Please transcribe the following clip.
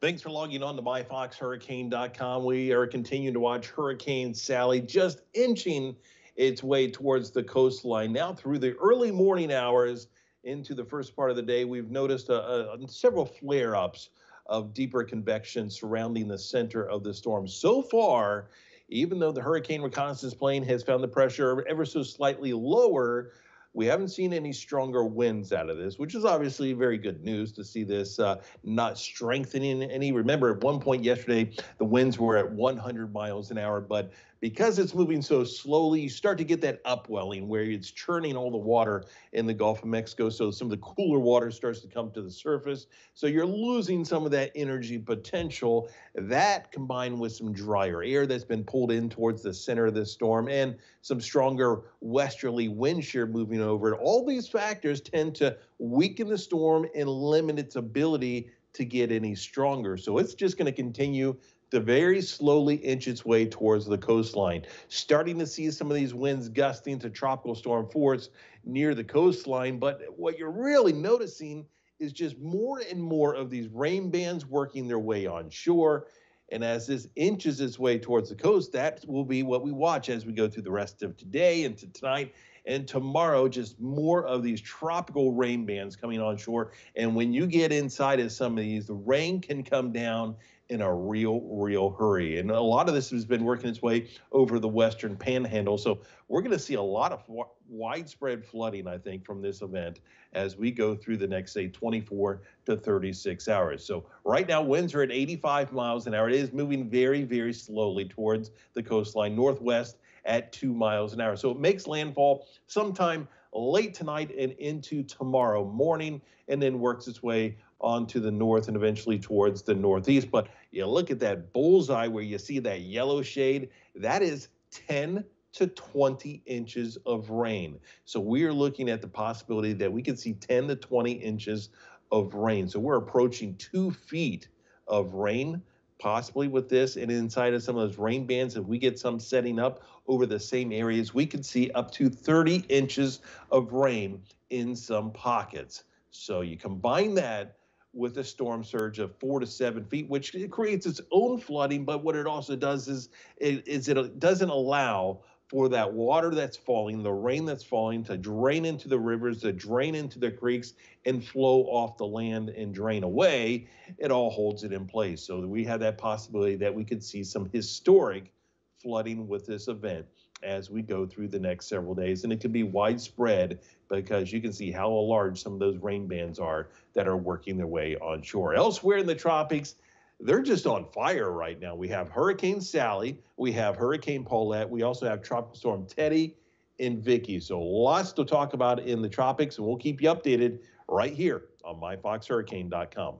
Thanks for logging on to myfoxhurricane.com. We are continuing to watch Hurricane Sally just inching its way towards the coastline. Now, through the early morning hours into the first part of the day, we've noticed a, a, several flare ups of deeper convection surrounding the center of the storm. So far, even though the hurricane reconnaissance plane has found the pressure ever so slightly lower, we haven't seen any stronger winds out of this, which is obviously very good news to see this uh, not strengthening any. Remember, at one point yesterday, the winds were at 100 miles an hour, but because it's moving so slowly, you start to get that upwelling where it's churning all the water in the Gulf of Mexico. So some of the cooler water starts to come to the surface. So you're losing some of that energy potential. That combined with some drier air that's been pulled in towards the center of the storm and some stronger westerly wind shear moving over, it, all these factors tend to weaken the storm and limit its ability to get any stronger. So it's just going to continue to very slowly inch its way towards the coastline. Starting to see some of these winds gusting to tropical storm force near the coastline. But what you're really noticing is just more and more of these rain bands working their way on shore. And as this inches its way towards the coast, that will be what we watch as we go through the rest of today and to tonight and tomorrow. Just more of these tropical rain bands coming on shore. And when you get inside of some of these, the rain can come down in a real, real hurry. And a lot of this has been working its way over the western panhandle. So we're going to see a lot of widespread flooding, I think, from this event as we go through the next, say, 24 to 36 hours. So right now, winds are at 85 miles an hour. It is moving very, very slowly towards the coastline northwest at two miles an hour. So it makes landfall sometime late tonight and into tomorrow morning, and then works its way on to the north and eventually towards the northeast. But you look at that bullseye where you see that yellow shade, that is 10 to 20 inches of rain. So we are looking at the possibility that we could see 10 to 20 inches of rain. So we're approaching two feet of rain possibly with this and inside of some of those rain bands if we get some setting up over the same areas we could see up to 30 inches of rain in some pockets so you combine that with a storm surge of four to seven feet, which creates its own flooding. But what it also does is, is it doesn't allow for that water that's falling, the rain that's falling to drain into the rivers, to drain into the creeks and flow off the land and drain away. It all holds it in place. So we have that possibility that we could see some historic flooding with this event as we go through the next several days. And it could be widespread because you can see how large some of those rain bands are that are working their way onshore. Elsewhere in the tropics, they're just on fire right now. We have Hurricane Sally, we have Hurricane Paulette, we also have Tropical Storm Teddy and Vicky. So lots to talk about in the tropics, and we'll keep you updated right here on myfoxhurricane.com.